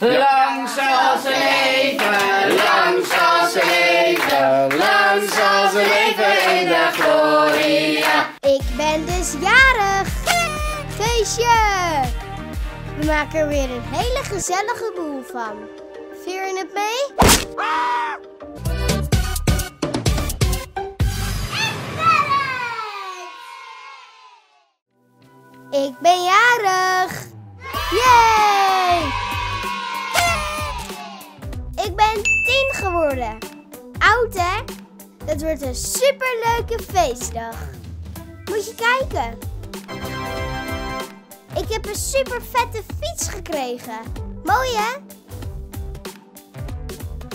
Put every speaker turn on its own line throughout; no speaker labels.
Lang zal ze leven, lang zal ze leven, lang zal ze leven in de gloria.
Ik ben dus jarig. Feestje. We maken er weer een hele gezellige boel van. Vier je het mee? Ik ben jarig. Yay! Dat wordt een superleuke feestdag. Moet je kijken. Ik heb een super vette fiets gekregen. Mooi hè?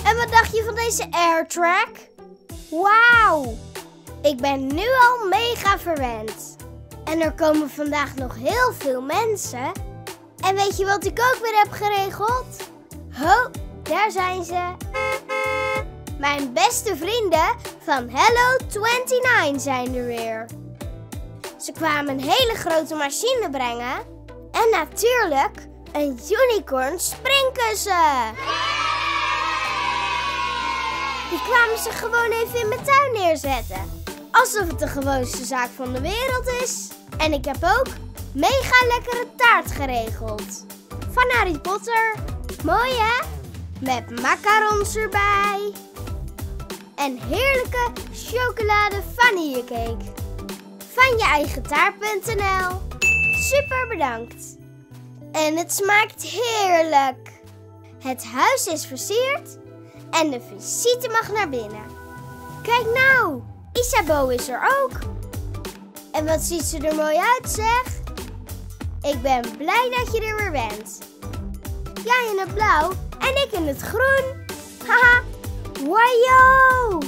En wat dacht je van deze AirTrack? Wauw! Ik ben nu al mega verwend. En er komen vandaag nog heel veel mensen. En weet je wat ik ook weer heb geregeld? Ho, daar zijn ze. Mijn beste vrienden van Hello 29 zijn er weer. Ze kwamen een hele grote machine brengen. En natuurlijk een unicorn springkussen. Die kwamen ze gewoon even in mijn tuin neerzetten. Alsof het de gewoonste zaak van de wereld is. En ik heb ook mega lekkere taart geregeld. Van Harry Potter. Mooi hè? Met macarons erbij. En heerlijke chocolade vanillecake. Van je eigen taart.nl. Super bedankt. En het smaakt heerlijk. Het huis is versierd en de visite mag naar binnen. Kijk nou, Isabeau is er ook. En wat ziet ze er mooi uit, zeg. Ik ben blij dat je er weer bent. Jij in het blauw en ik in het groen. Haha, wajo!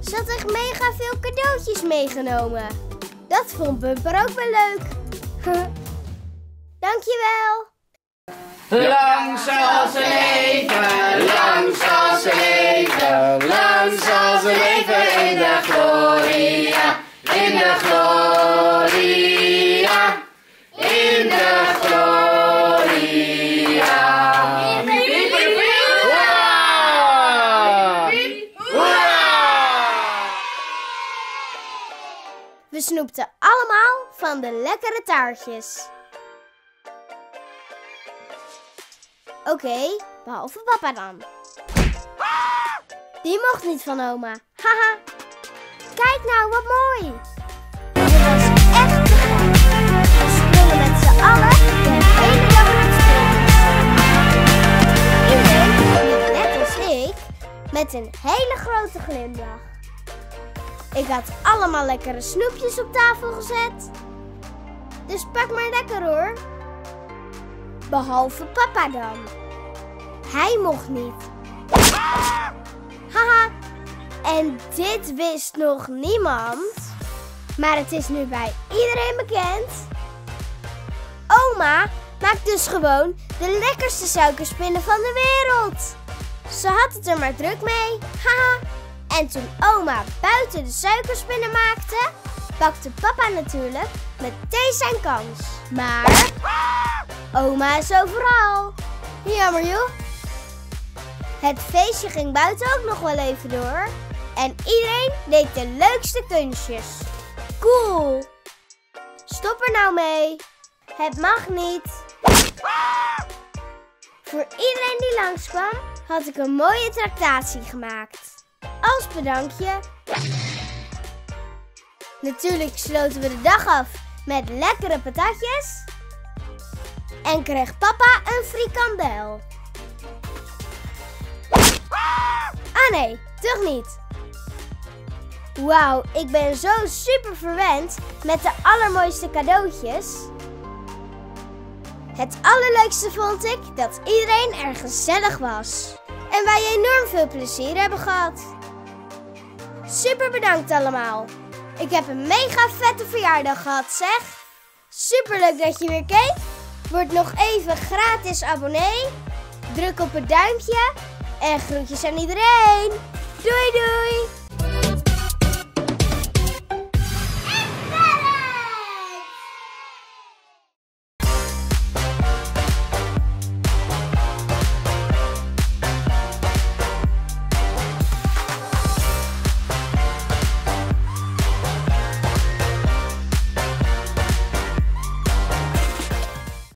Ze had echt mega veel cadeautjes meegenomen. Dat vond Bumper ook wel leuk. Dankjewel.
Lang zal ze leven, lang zal ze leven, lang zal ze leven in de gloria, in de gloria,
We snoepten allemaal van de lekkere taartjes. Oké, behalve papa dan. Die mocht niet van oma. Haha. Kijk nou, wat mooi. Dit was echt te. We sprongen met z'n allen de hele dag het Iedereen liep net als ik met een hele grote glimlach. Ik had allemaal lekkere snoepjes op tafel gezet. Dus pak maar lekker hoor. Behalve papa dan. Hij mocht niet. Haha. En dit wist nog niemand. Maar het is nu bij iedereen bekend. Oma maakt dus gewoon de lekkerste suikerspinnen van de wereld. Ze had het er maar druk mee. Haha. En toen oma buiten de suikerspinnen maakte, pakte papa natuurlijk meteen zijn kans. Maar oma is overal. Jammer joh. Het feestje ging buiten ook nog wel even door. En iedereen deed de leukste kunstjes. Cool. Stop er nou mee. Het mag niet. Voor iedereen die langskwam, had ik een mooie tractatie gemaakt. Als bedankje. Natuurlijk sloten we de dag af met lekkere patatjes. En kreeg papa een frikandel. Ah nee, toch niet. Wauw, ik ben zo super verwend met de allermooiste cadeautjes. Het allerleukste vond ik dat iedereen er gezellig was. En wij enorm veel plezier hebben gehad. Super bedankt allemaal. Ik heb een mega vette verjaardag gehad, zeg. Super leuk dat je weer keek. Word nog even gratis abonnee. Druk op het duimpje. En groetjes aan iedereen. Doei doei.